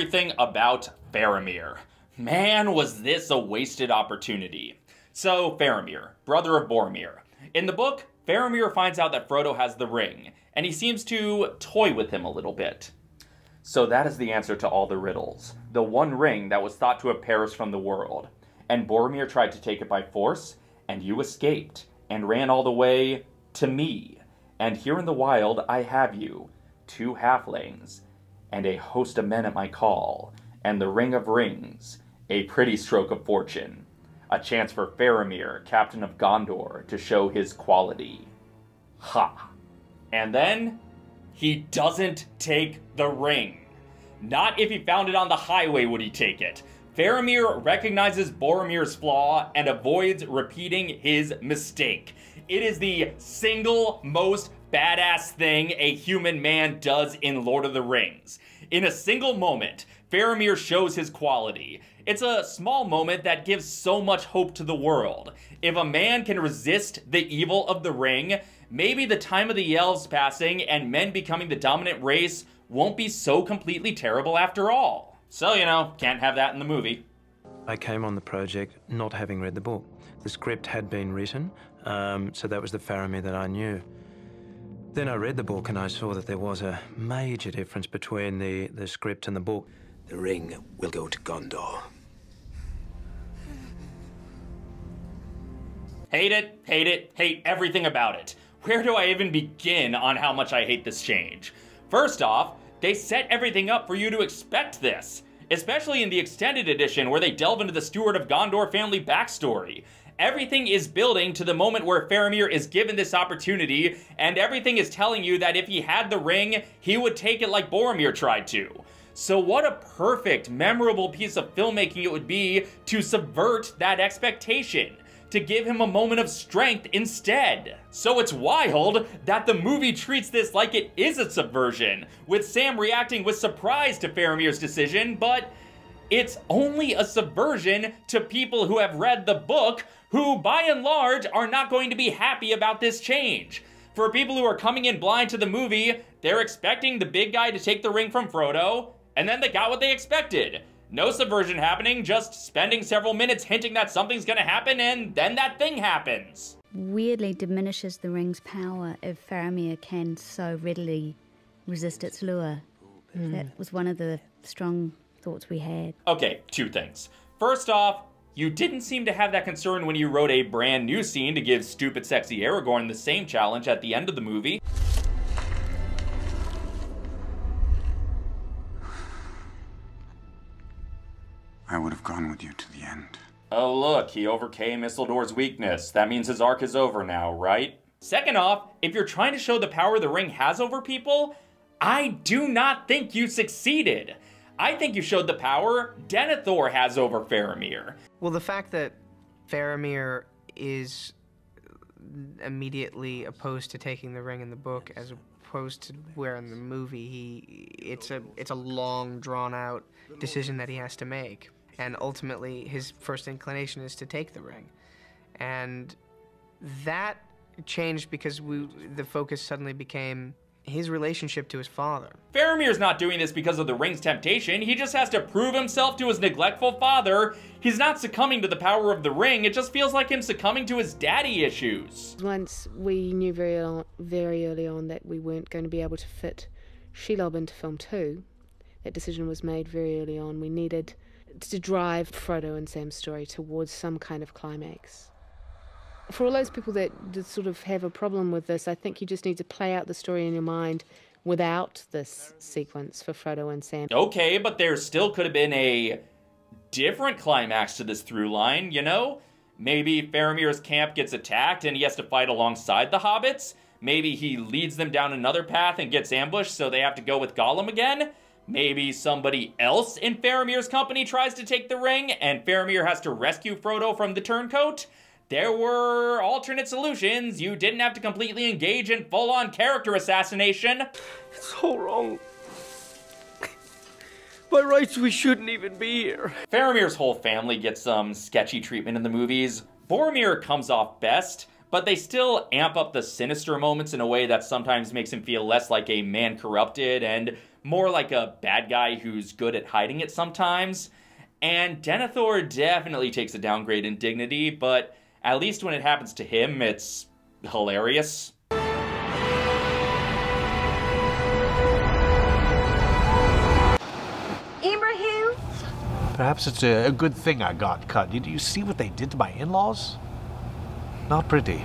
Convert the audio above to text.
everything about Faramir. Man, was this a wasted opportunity. So, Faramir, brother of Boromir. In the book, Faramir finds out that Frodo has the ring, and he seems to toy with him a little bit. So that is the answer to all the riddles. The one ring that was thought to have perished from the world. And Boromir tried to take it by force, and you escaped, and ran all the way to me. And here in the wild I have you, two halflings, and a host of men at my call, and the ring of rings, a pretty stroke of fortune. A chance for Faramir, captain of Gondor, to show his quality. Ha! And then, he doesn't take the ring. Not if he found it on the highway would he take it. Faramir recognizes Boromir's flaw and avoids repeating his mistake. It is the single most badass thing a human man does in Lord of the Rings. In a single moment, Faramir shows his quality. It's a small moment that gives so much hope to the world. If a man can resist the evil of the ring, maybe the time of the elves passing and men becoming the dominant race won't be so completely terrible after all. So, you know, can't have that in the movie. I came on the project not having read the book. The script had been written, um, so that was the Faramir that I knew. Then I read the book and I saw that there was a major difference between the, the script and the book. The ring will go to Gondor. Hate it, hate it, hate everything about it. Where do I even begin on how much I hate this change? First off, they set everything up for you to expect this, especially in the extended edition where they delve into the Steward of Gondor family backstory. Everything is building to the moment where Faramir is given this opportunity, and everything is telling you that if he had the ring, he would take it like Boromir tried to. So what a perfect, memorable piece of filmmaking it would be to subvert that expectation to give him a moment of strength instead. So it's wild that the movie treats this like it is a subversion, with Sam reacting with surprise to Faramir's decision, but it's only a subversion to people who have read the book, who by and large are not going to be happy about this change. For people who are coming in blind to the movie, they're expecting the big guy to take the ring from Frodo, and then they got what they expected. No subversion happening, just spending several minutes hinting that something's gonna happen, and then that thing happens. Weirdly diminishes the ring's power if Faramir can so readily resist its lure. Mm. That was one of the strong thoughts we had. Okay, two things. First off, you didn't seem to have that concern when you wrote a brand new scene to give stupid sexy Aragorn the same challenge at the end of the movie. I would have gone with you to the end. Oh look, he overcame Isildur's weakness. That means his arc is over now, right? Second off, if you're trying to show the power the ring has over people, I do not think you succeeded. I think you showed the power Denethor has over Faramir. Well, the fact that Faramir is immediately opposed to taking the ring in the book as opposed to where in the movie he it's a it's a long drawn out decision that he has to make and ultimately his first inclination is to take the ring and that changed because we the focus suddenly became his relationship to his father. Faramir's not doing this because of the ring's temptation. He just has to prove himself to his neglectful father. He's not succumbing to the power of the ring. It just feels like him succumbing to his daddy issues. Once we knew very, very early on that we weren't going to be able to fit Shelob into film two, that decision was made very early on. We needed to drive Frodo and Sam's story towards some kind of climax. For all those people that sort of have a problem with this, I think you just need to play out the story in your mind without this sequence for Frodo and Sam. Okay, but there still could have been a different climax to this through line, you know? Maybe Faramir's camp gets attacked and he has to fight alongside the hobbits. Maybe he leads them down another path and gets ambushed, so they have to go with Gollum again. Maybe somebody else in Faramir's company tries to take the ring, and Faramir has to rescue Frodo from the turncoat. There were alternate solutions. You didn't have to completely engage in full on character assassination. It's all wrong. By rights, we shouldn't even be here. Faramir's whole family gets some sketchy treatment in the movies. Boromir comes off best, but they still amp up the sinister moments in a way that sometimes makes him feel less like a man corrupted and more like a bad guy who's good at hiding it sometimes. And Denethor definitely takes a downgrade in dignity, but at least when it happens to him, it's hilarious. Imrahil? Perhaps it's a, a good thing I got cut. Did you see what they did to my in laws? Not pretty.